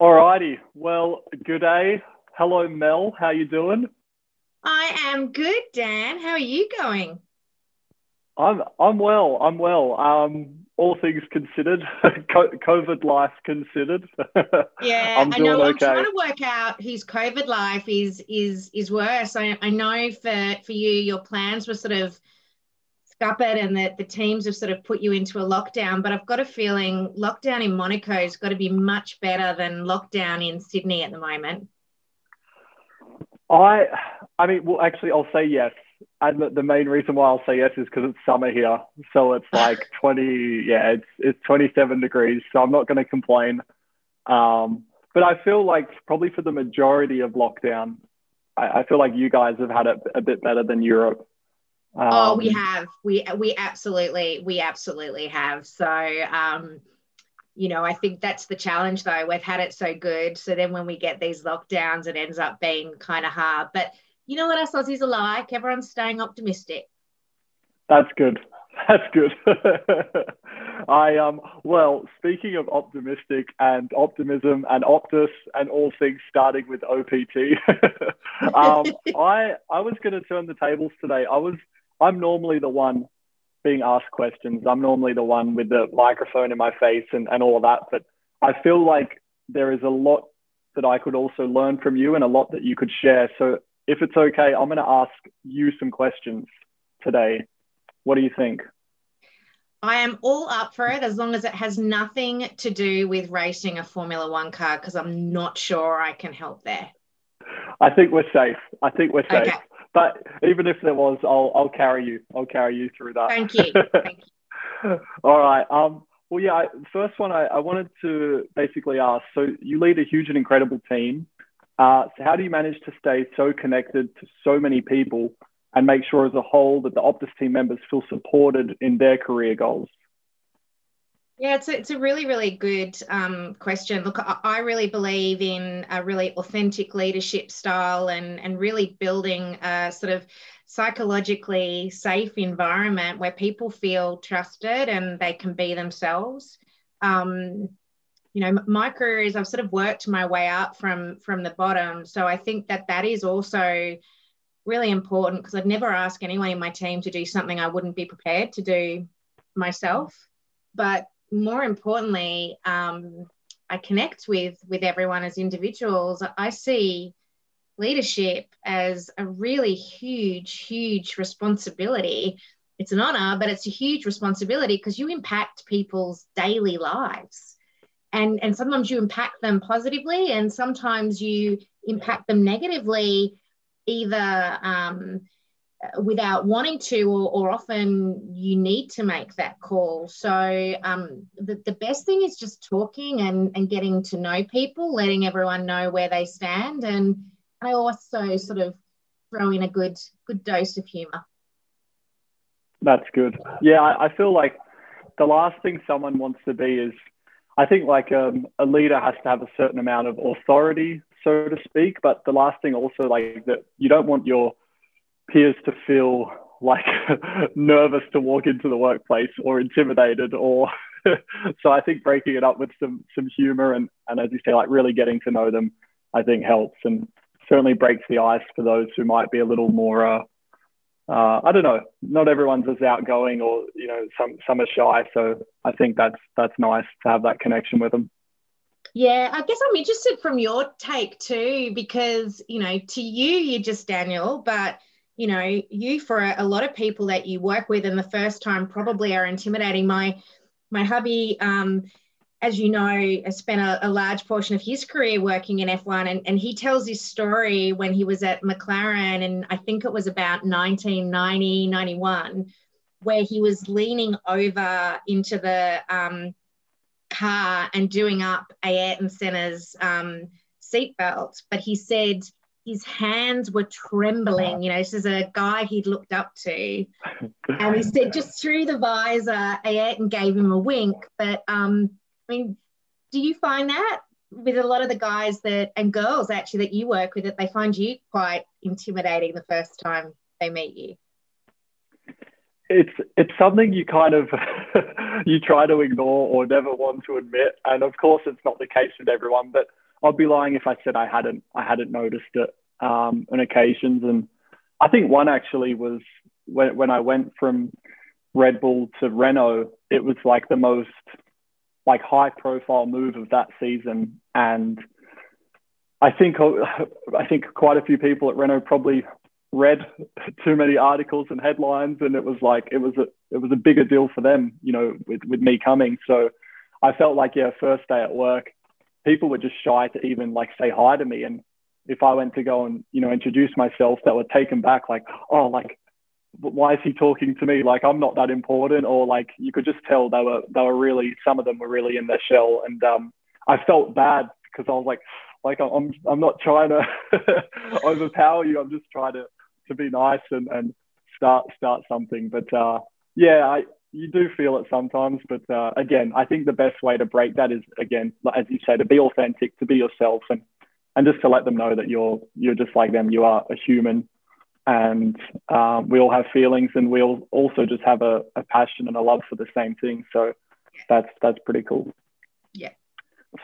Alrighty. Well, good day. Hello, Mel. How you doing? I am good, Dan. How are you going? I'm I'm well. I'm well. Um, all things considered, COVID life considered. Yeah, I'm i know. I'm trying to work out whose COVID life is is is worse. I, I know for for you, your plans were sort of scuppered and that the teams have sort of put you into a lockdown. But I've got a feeling lockdown in Monaco has got to be much better than lockdown in Sydney at the moment. I, I mean, well, actually, I'll say yes. And the, the main reason why I'll say yes is because it's summer here, so it's like 20, yeah, it's it's 27 degrees. So I'm not going to complain. Um, but I feel like probably for the majority of lockdown, I, I feel like you guys have had it a bit better than Europe. Um, oh, we um, have. We we absolutely we absolutely have. So um, you know, I think that's the challenge though. We've had it so good. So then when we get these lockdowns, it ends up being kind of hard. But you know what us Aussies are like? Everyone's staying optimistic. That's good. That's good. I um well, speaking of optimistic and optimism and Optus and all things starting with OPT, um, I I was going to turn the tables today. I was I'm normally the one being asked questions. I'm normally the one with the microphone in my face and, and all of that. But I feel like there is a lot that I could also learn from you and a lot that you could share. So if it's okay, I'm going to ask you some questions today. What do you think? I am all up for it as long as it has nothing to do with racing a Formula One car because I'm not sure I can help there. I think we're safe. I think we're safe. Okay but even if there was, I'll I'll carry you. I'll carry you through that. Thank you. Thank you. All right. Um. Well, yeah. I, first one, I, I wanted to basically ask. So you lead a huge and incredible team. Uh, so how do you manage to stay so connected to so many people and make sure as a whole that the Optus team members feel supported in their career goals? Yeah, it's a, it's a really, really good um, question. Look, I really believe in a really authentic leadership style and, and really building a sort of psychologically safe environment where people feel trusted and they can be themselves. Um, you know, my career is I've sort of worked my way up from from the bottom. So I think that that is also really important because I'd never ask anyone in my team to do something I wouldn't be prepared to do myself. But more importantly, um, I connect with with everyone as individuals. I see leadership as a really huge, huge responsibility. It's an honor, but it's a huge responsibility because you impact people's daily lives. And, and sometimes you impact them positively, and sometimes you impact them negatively, either um, without wanting to, or, or, often you need to make that call. So um, the, the best thing is just talking and, and getting to know people, letting everyone know where they stand. And I also sort of throw in a good good dose of humor. That's good. Yeah, I, I feel like the last thing someone wants to be is, I think like um, a leader has to have a certain amount of authority, so to speak. But the last thing also like that you don't want your peers to feel like nervous to walk into the workplace or intimidated or so I think breaking it up with some some humor and and as you say like really getting to know them I think helps and certainly breaks the ice for those who might be a little more uh, uh, I don't know not everyone's as outgoing or you know some some are shy so I think that's that's nice to have that connection with them. Yeah, I guess I'm interested from your take too, because you know, to you, you're just Daniel, but you know, you for a, a, lot of people that you work with and the first time probably are intimidating. My my hubby, um, as you know, has spent a, a, large portion of his career working in F1, and, and he tells his story when he was at McLaren, and I think it was about 1990, 91, where he was leaning over into the um, car and doing up Ayrton Senna's um, seatbelt, but he said his hands were trembling. You know, this is a guy he'd looked up to. And he said, just through the visor, and gave him a wink. But um, I mean, do you find that with a lot of the guys that and girls actually that you work with that they find you quite intimidating the first time they meet you? It's it's something you kind of you try to ignore or never want to admit. And of course it's not the case with everyone, but I'd be lying if I said I hadn't I hadn't noticed it um, on occasions. And I think one actually was when when I went from Red Bull to Renault, it was like the most like high profile move of that season. And I think I think quite a few people at Renault probably read too many articles and headlines, and it was like it was a it was a bigger deal for them, you know, with with me coming. So I felt like yeah, first day at work, people were just shy to even like say hi to me, and if I went to go and you know introduce myself, they were taken back, like oh like why is he talking to me? Like I'm not that important, or like you could just tell they were they were really some of them were really in their shell, and um, I felt bad because I was like like I'm I'm not trying to overpower you. I'm just trying to to be nice and and start start something. But uh, yeah, I you do feel it sometimes. But uh, again, I think the best way to break that is again, as you say, to be authentic, to be yourself, and and just to let them know that you're you're just like them. You are a human and um, we all have feelings and we all also just have a, a passion and a love for the same thing so that's that's pretty cool yeah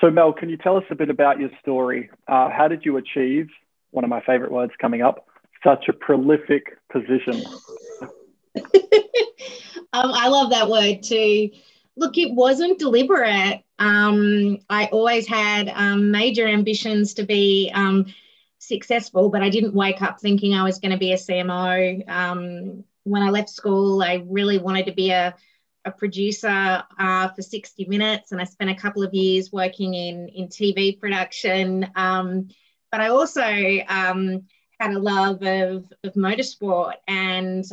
so mel can you tell us a bit about your story uh, how did you achieve one of my favorite words coming up such a prolific position um, i love that word too look it wasn't deliberate um, i always had um, major ambitions to be um, successful, but I didn't wake up thinking I was going to be a CMO. Um, when I left school, I really wanted to be a, a producer uh, for 60 Minutes, and I spent a couple of years working in, in TV production. Um, but I also had a love of, of motorsport, and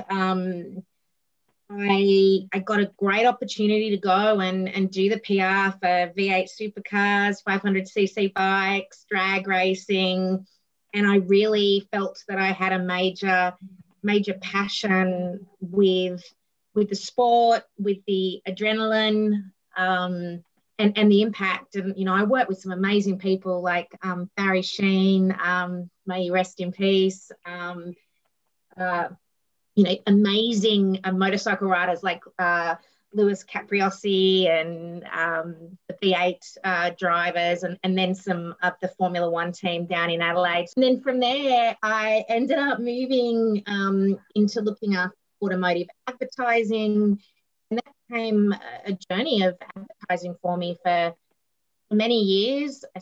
I, I got a great opportunity to go and, and do the PR for V8 supercars, 500cc bikes, drag racing, and I really felt that I had a major major passion with with the sport, with the adrenaline, um, and and the impact. And you know, I worked with some amazing people like um, Barry Sheene, um, may he rest in peace. Um, uh, you know, amazing uh, motorcycle riders like uh, Loris Capirossi and um, the V8 uh, drivers, and, and then some of the Formula One team down in Adelaide. And then from there, I ended up moving um, into looking after automotive advertising. And that became a journey of advertising for me for many years. A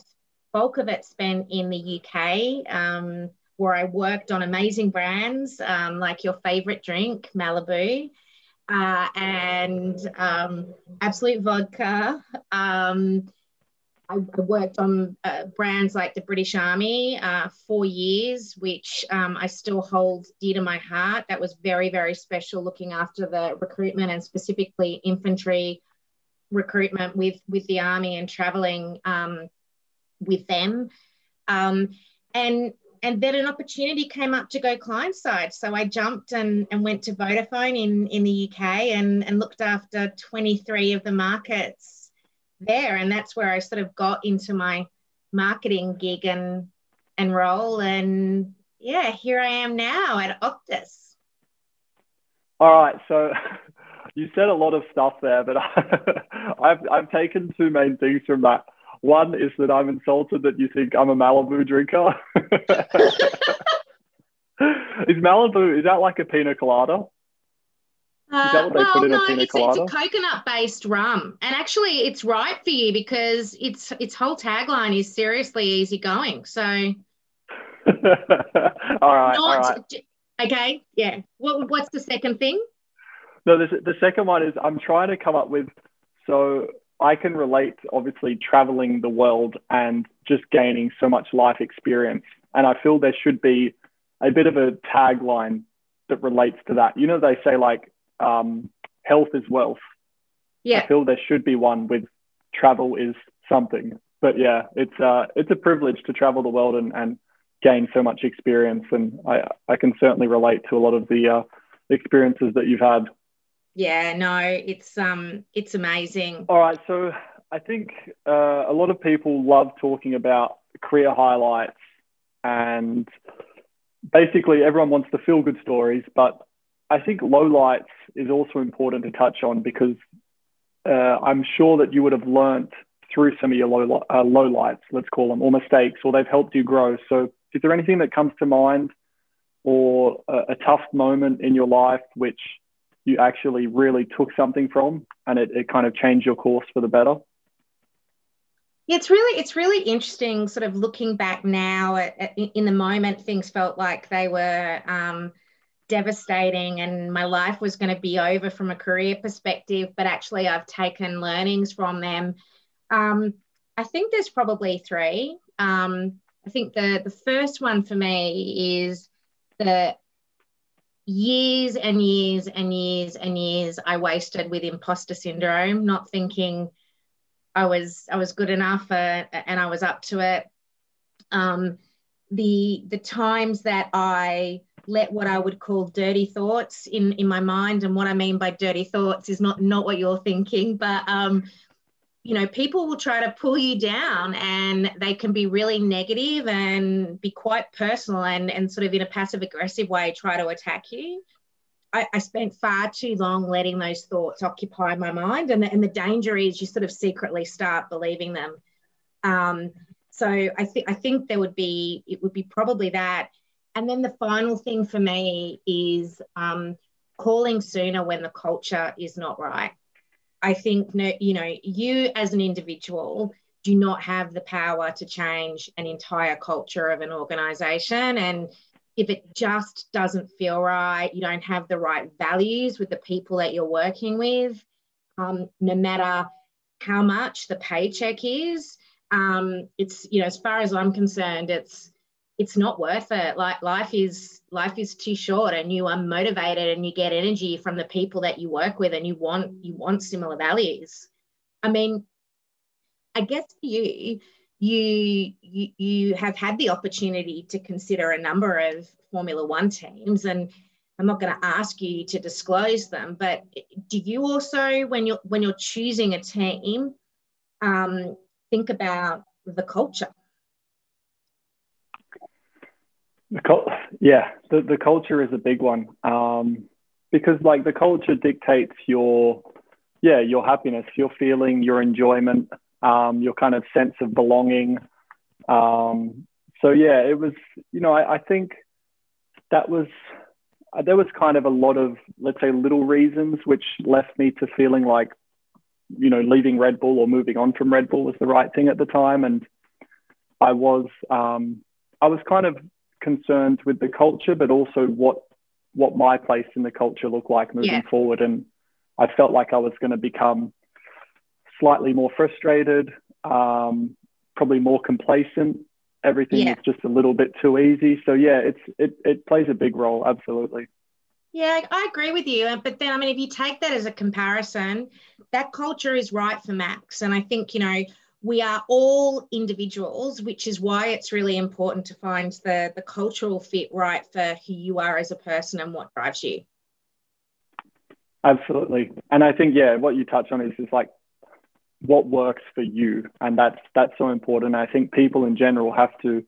bulk of it spent in the UK. Um, where I worked on amazing brands um, like your favorite drink, Malibu, uh, and um, Absolut Vodka. Um, I, I, worked on uh, brands like the British Army uh, for years, which um, I still hold dear to my heart. That was very, very special looking after the recruitment and specifically infantry recruitment with, with the Army and traveling um, with them. Um, and and then an opportunity came up to go client side. So I jumped and, and went to Vodafone in, in the UK and, and looked after 23 of the markets there. And that's where I sort of got into my marketing gig and, and role. And yeah, here I am now at Optus. All right. So you said a lot of stuff there, but I've, I've taken two main things from that. One is that I'm insulted that you think I'm a Malibu drinker. is Malibu, is that like a pina colada? Uh, well, no, it's, it's, a coconut-based rum, and actually, it's right for you because its its whole tagline is seriously easygoing. So, all right, not, all right. Okay, yeah. What, what's the second thing? No, the, the second one is I'm trying to come up with so I can relate, obviously, traveling the world and just gaining so much life experience. And I feel there should be a bit of a tagline that relates to that. You know, they say like um, health is wealth. Yeah. I feel there should be one with travel is something. But yeah, it's uh, it's a privilege to travel the world and, and gain so much experience. And I, I can certainly relate to a lot of the uh, experiences that you've had yeah, no, it's um, it's amazing. All right, so I think uh, a lot of people love talking about career highlights, and basically everyone wants the feel good stories, but I think lowlights is also important to touch on because uh, I'm sure that you would have learnt through some of your low uh, low lights, let's call them, or mistakes, or they've helped you grow. So, is there anything that comes to mind, or a, a tough moment in your life which you actually really took something from, and it, it kind of changed your course for the better? Yeah, it's really it's really interesting sort of looking back now at, at, in the moment things felt like they were um, devastating and my life was going to be over from a career perspective but actually i've taken learnings from them um, i think there's probably three um, i think the the first one for me is the years and years and years and years i wasted with imposter syndrome not thinking I was I was good enough uh, and I was up to it. Um, the the times that I let what I would call dirty thoughts in in my mind, and what I mean by dirty thoughts is not not what you're thinking, but um, you know, people will try to pull you down, and they can be really negative and be quite personal, and and sort of in a passive aggressive way try to attack you. I, I, spent far too long letting those thoughts occupy my mind. And the, and the danger is you sort of secretly start believing them. Um, so I think I think there would be it would be probably that. And then the final thing for me is um, calling sooner when the culture is not right. I think you know you as an individual do not have the power to change an entire culture of an organization. And if it just doesn't feel right, you don't have the right values with the people that you're working with, um, no matter how much the paycheck is, um, it's you know as far as I'm concerned, it's it's not worth it. Like life is life is too short, and you are motivated and you get energy from the people that you work with, and you want you want similar values. I mean, I guess for you, you, you you have had the opportunity to consider a number of Formula One teams, and I'm not going to ask you to disclose them, but do you also, when you're when you're choosing a team, um, think about the culture? The cult, yeah, the, the culture is a big one um, because like the culture dictates your yeah your happiness, your feeling, your enjoyment um, your kind of sense of belonging. Um, so yeah, it was, you know, I, I think that was, uh, there was kind of a lot of, let's say, little reasons which left me to feeling like, you know, leaving Red Bull or moving on from Red Bull was the right thing at the time. And I was, um, I was kind of concerned with the culture, but also what, what my place in the culture looked like moving yeah. forward. And I felt like I was going to become slightly more frustrated, um, probably more complacent. Everything yeah. is just a little bit too easy. So yeah, it's it it plays a big role. Absolutely. Yeah, I agree with you. But then, I mean, if you take that as a comparison, that culture is right for Max. And I think, you know, we are all individuals, which is why it's really important to find the, the cultural fit right for who you are as a person and what drives you. Absolutely. And I think, yeah, what you touch on is, is like what works for you and that's that's so important i think people in general have to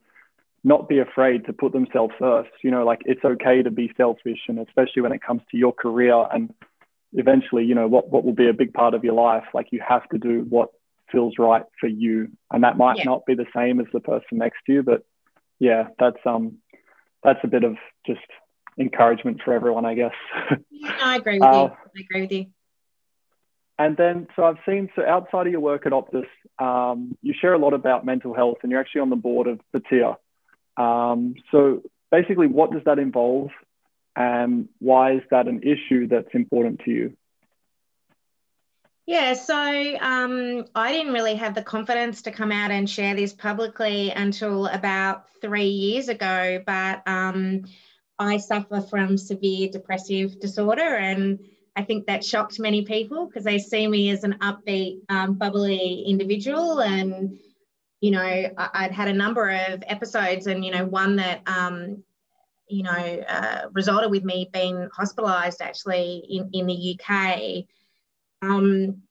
not be afraid to put themselves first you know like it's okay to be selfish and especially when it comes to your career and eventually you know what what will be a big part of your life like you have to do what feels right for you and that might yeah. not be the same as the person next to you but yeah that's um that's a bit of just encouragement for everyone i guess yeah, i agree with uh, you i agree with you and then, so I've seen, so outside of your work at Optus, um, you share a lot about mental health and you're actually on the board of Batyr. Um, so basically, what does that involve? And why is that an issue that's important to you? Yeah, so um, I didn't really have the confidence to come out and share this publicly until about three years ago. But um, I suffer from severe depressive disorder and I think that shocked many people because they see me as an upbeat, um, bubbly individual. And, you know, I, would had a number of episodes, and, you know, one that, um, you know, uh, resulted with me being hospitalized actually in, in the UK. Um,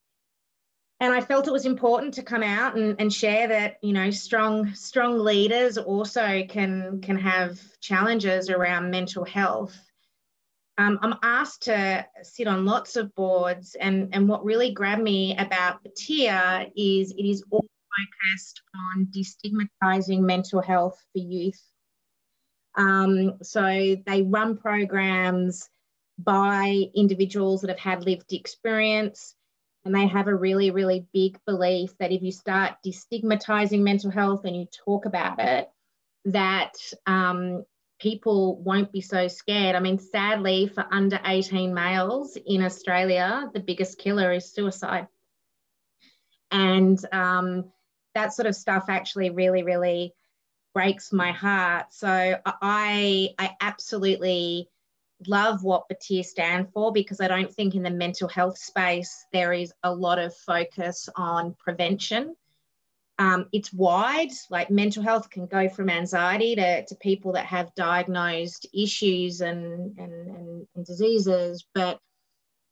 and I felt it was important to come out and, and share that you know strong strong leaders also can can have challenges around mental health um, I'm asked to sit on lots of boards, and, and what really grabbed me about Batyr is it is all focused on destigmatizing mental health for youth. Um, so they run programs by individuals that have had lived experience, and they have a really, really big belief that if you start destigmatizing mental health and you talk about it, that um, people won't be so scared. I mean, sadly, for under 18 males in Australia, the biggest killer is suicide. And um, that sort of stuff actually really, really breaks my heart. So I, I absolutely love what Batyr stand for because I don't think in the mental health space there is a lot of focus on prevention um, it's wide, like mental health can go from anxiety to, to people that have diagnosed issues and, and, and, and diseases. But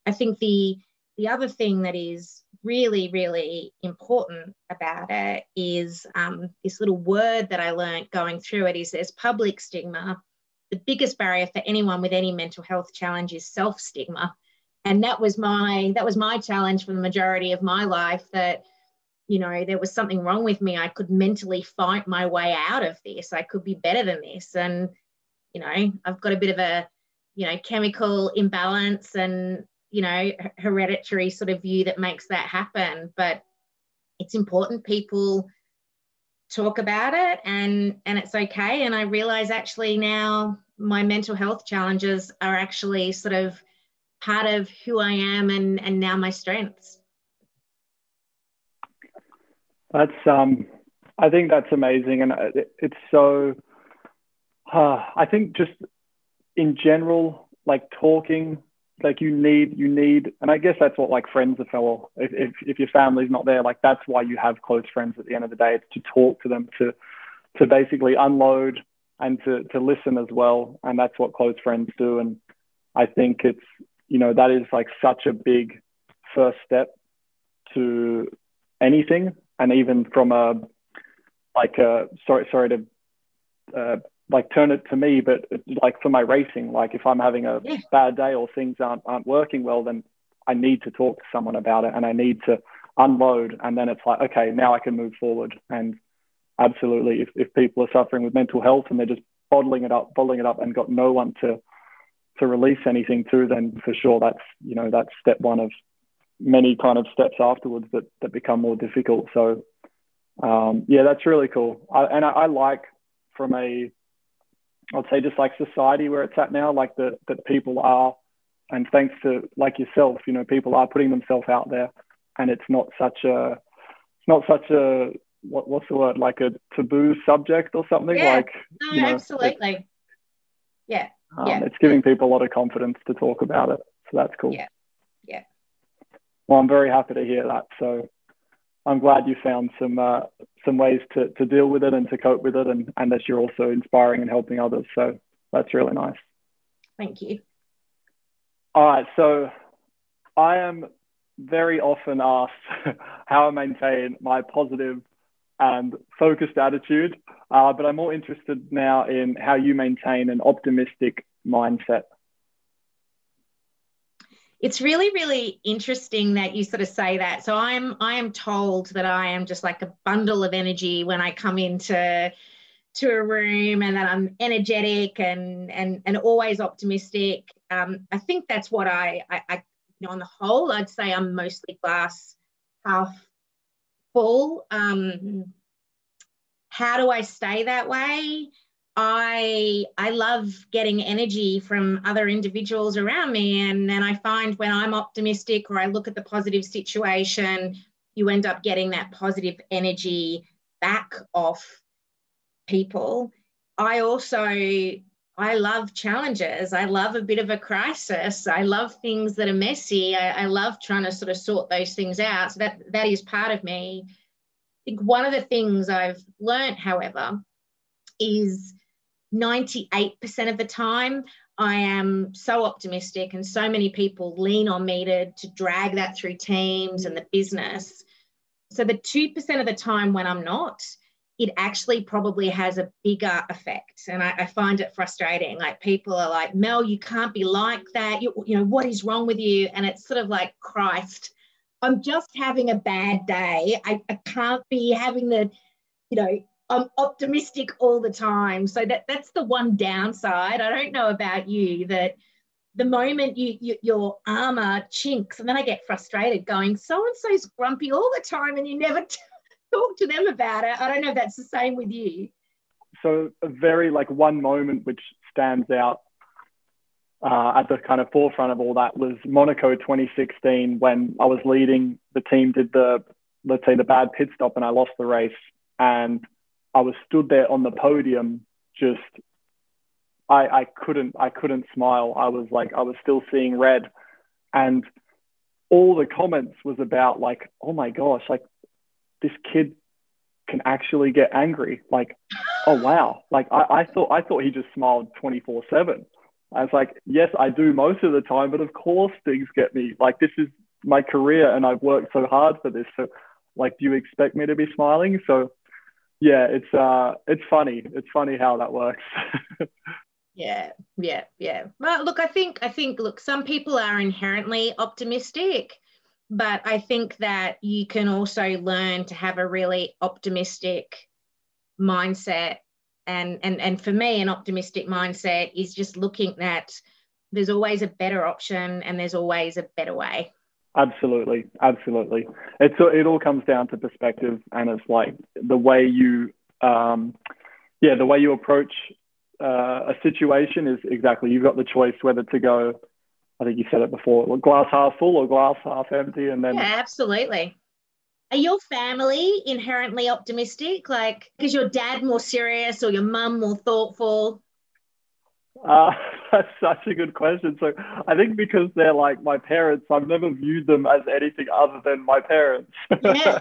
I think the, the other thing that is really, really important about it is um, this little word that I learned going through it is there's public stigma. The biggest barrier for anyone with any mental health challenge is self stigma. And that was my that was my challenge for the majority of my life that you know there was something wrong with me. I could mentally fight my way out of this. I could be better than this. And you know i've got a bit of a you know chemical imbalance and you know hereditary sort of view that makes that happen. But it's important people talk about it and and it's okay. And i realize actually now my mental health challenges are actually sort of part of who i am and and now my strengths that's um, I think that's amazing, and it, it's so. Uh, I think just in general, like talking, like you need you need, and I guess that's what like friends are for. If if, if your family's not there, like that's why you have close friends. At the end of the day, it's to talk to them, to to basically unload and to to listen as well, and that's what close friends do. And I think it's you know that is like such a big first step to anything and even from a like a sorry sorry to uh, like turn it to me, but like for my racing, like if I'm having a yeah. bad day or things aren't aren't working well, then I need to talk to someone about it and I need to unload, and then it's like okay, now I can move forward. And absolutely, if if people are suffering with mental health and they're just bottling it up, bottling it up, and got no one to to release anything to, then for sure that's you know that's step one of many kind of steps afterwards that, that become more difficult. So um, yeah, that's really cool. I, and I, I, like from a, I'd say just like society where it's at now, like that that people are, and thanks to like yourself, you know, people are putting themselves out there, and it's not such a, it's not such a what, what's the word like a taboo subject or something yeah. like. No, you know, absolutely. Yeah. Um, yeah. It's giving people a lot of confidence to talk about it, so that's cool. Yeah. Yeah. Well, I'm very happy to hear that. So I'm glad you found some uh, some ways to, to deal with it and to cope with it, and, and that you're also inspiring and helping others. So that's really nice. Thank you. All right. So I am very often asked how I maintain my positive and focused attitude, uh, but I'm more interested now in how you maintain an optimistic mindset. It's really really interesting that you sort of say that. So i'm i am told that i am just like a bundle of energy when i come into to a room and that i'm energetic and and and always optimistic. Um, i think that's what I, I i you know on the whole i'd say i'm mostly glass half full um how do i stay that way? I I love getting energy from other individuals around me and then I find when I'm optimistic or I look at the positive situation you end up getting that positive energy back off people. I also I love challenges. I love a bit of a crisis. I love things that are messy. I, I love trying to sort of sort those things out. So that that is part of me. I think one of the things I've learned however is 98% of the time, I am so optimistic, and so many people lean on me to, to drag that through teams and the business. So, the 2% of the time when I'm not it actually probably has a bigger effect. And I, I, find it frustrating. Like people are like, Mel, you can't be like that. You, you know, what is wrong with you? And it's sort of like, Christ, I'm just having a bad day. I, I can't be having the, you know, I'm optimistic all the time. So that that's the one downside. I don't know about you that the moment you, you your armor chinks, and then I get frustrated going, so and so's grumpy all the time, and you never talk to them about it. I don't know if that's the same with you. So a very like one moment which stands out uh, at the kind of forefront of all that was Monaco 2016 when I was leading the team did the let's say the bad pit stop and I lost the race and I was stood there on the podium just I, I couldn't I couldn't smile. I was like I was still seeing red and all the comments was about like, oh my gosh, like this kid can actually get angry. Like, oh wow. Like I, I thought I thought he just smiled 24 seven. I was like, yes, I do most of the time, but of course things get me. Like this is my career and I've worked so hard for this. So like, do you expect me to be smiling? So yeah, it's uh it's funny. It's funny how that works. yeah, yeah, yeah. Well, look, I think I think look, some people are inherently optimistic, but I think that you can also learn to have a really optimistic mindset. And and and for me, an optimistic mindset is just looking at there's always a better option and there's always a better way. Absolutely, absolutely. It's it all comes down to perspective, and it's like the way you, um, yeah, the way you approach uh, a situation is exactly. You've got the choice whether to go. I think you said it before, glass half full or glass half empty, and then yeah, absolutely. Are your family inherently optimistic? Like, is your dad more serious or your mum more thoughtful? Uh, that's such a good question. So I think because they're like my parents, I've never viewed them as anything other than my parents. Yeah.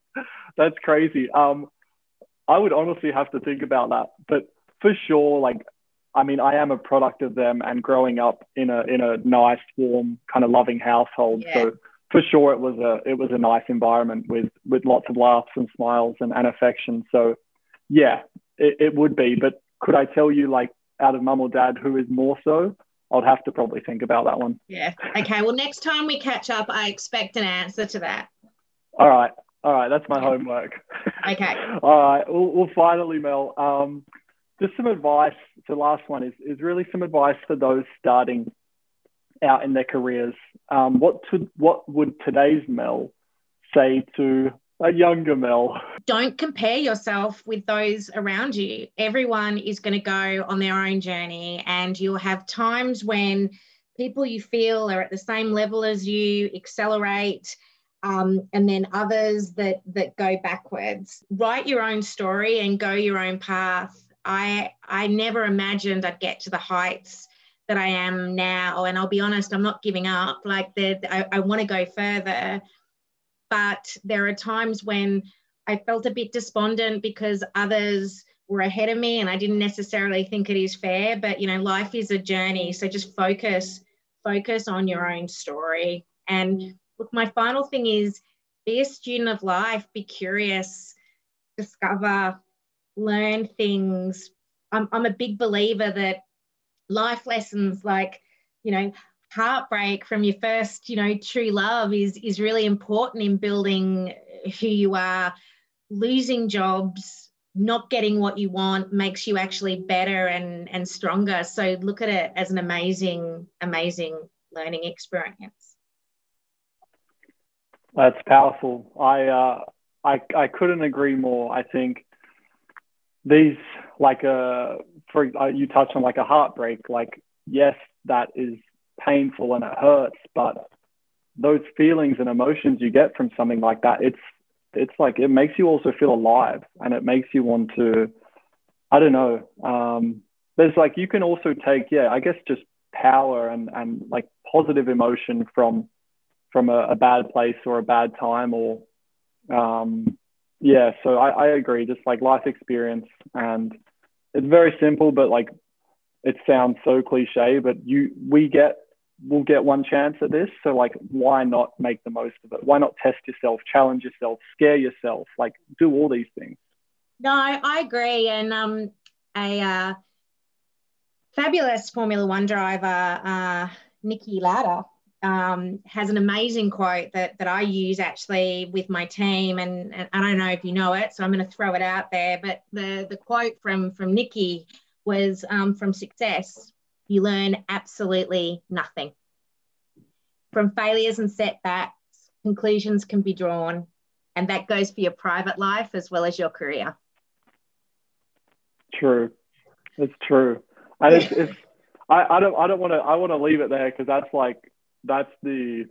that's crazy. Um, I would honestly have to think about that, but for sure, like, I mean, I am a product of them and growing up in a in a nice, warm, kind of loving household. Yeah. So for sure, it was a it was a nice environment with with lots of laughs and smiles and, and affection. So yeah, it, it would be. But could I tell you like out of mum or dad who is more so, I'd have to probably think about that one. Yeah. Okay. Well, next time we catch up, I expect an answer to that. All right. All right. That's my homework. Okay. All right. Well, well finally, Mel, um, just some advice. The last one is, is really some advice for those starting out in their careers. Um, what to, what would today's Mel say to a younger Mel. Don't compare yourself with those around you. Everyone is going to go on their own journey, and you'll have times when people you feel are at the same level as you accelerate. Um, and then others that that go backwards. Write your own story and go your own path. I I never imagined I'd get to the heights that I am now, and I'll be honest, I'm not giving up. Like I, I want to go further but there are times when I felt a bit despondent because others were ahead of me and I didn't necessarily think it is fair. But you know, life is a journey. So just focus, focus on your own story. And look, my final thing is be a student of life, be curious, discover, learn things. I'm, I'm a big believer that life lessons like, you know, heartbreak from your first you know true love is is really important in building who you are. Losing jobs not getting what you want makes you actually better and and stronger. So look at it as an amazing amazing learning experience. That's powerful. I uh i i couldn't agree more. I think these like a uh, for uh, you touched on like a heartbreak like yes that is painful and it hurts, but those feelings and emotions you get from something like that, it's it's like it makes you also feel alive and it makes you want to I don't know. Um, there's like you can also take, yeah, I guess just power and and like positive emotion from from a, a bad place or a bad time or um, yeah, so I, I agree, just like life experience and it's very simple, but like it sounds so cliche, but you we get we'll get one chance at this. So like, why not make the most of it? Why not test yourself, challenge yourself, scare yourself, like do all these things? No, I agree. And um, a uh, fabulous Formula One driver, uh, Niki Lauda, um, has an amazing quote that, that I use actually with my team. And, and I don't know if you know it, so I'm going to throw it out there. But the, the quote from, from Niki was um, from success, you learn absolutely nothing. From failures and setbacks, conclusions can be drawn. And that goes for your private life as well as your career. True. It's true. And it's, it's I, I don't I don't want to I want to leave it there because that's like that's the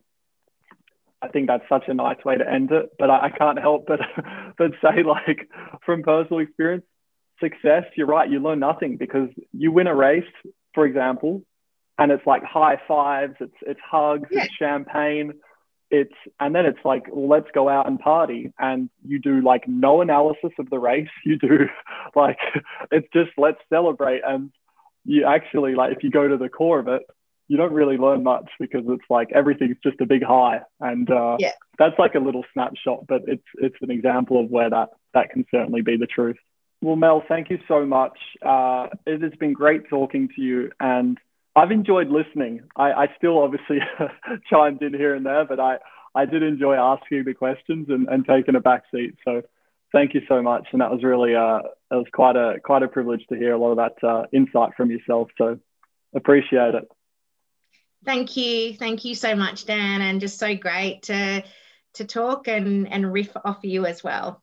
I think that's such a nice way to end it. But I, I can't help but but say like from personal experience, success, you're right, you learn nothing because you win a race, for example, and it's like high fives, it's it's hugs, yeah. it's champagne, it's and then it's like let's go out and party and you do like no analysis of the race you do like it's just let's celebrate and you actually like if you go to the core of it you don't really learn much because it's like everything's just a big high and uh, yeah. that's like a little snapshot but it's it's an example of where that that can certainly be the truth well mel thank you so much uh, it has been great talking to you and I've enjoyed listening. I, I still obviously chimed in here and there, but I, I did enjoy asking the questions and, and taking a back seat. So thank you so much. And that was really, uh, it was quite a, quite a privilege to hear a lot of that uh, insight from yourself. So appreciate it. Thank you. Thank you so much, Dan. And just so great to, to talk and, and riff off you as well.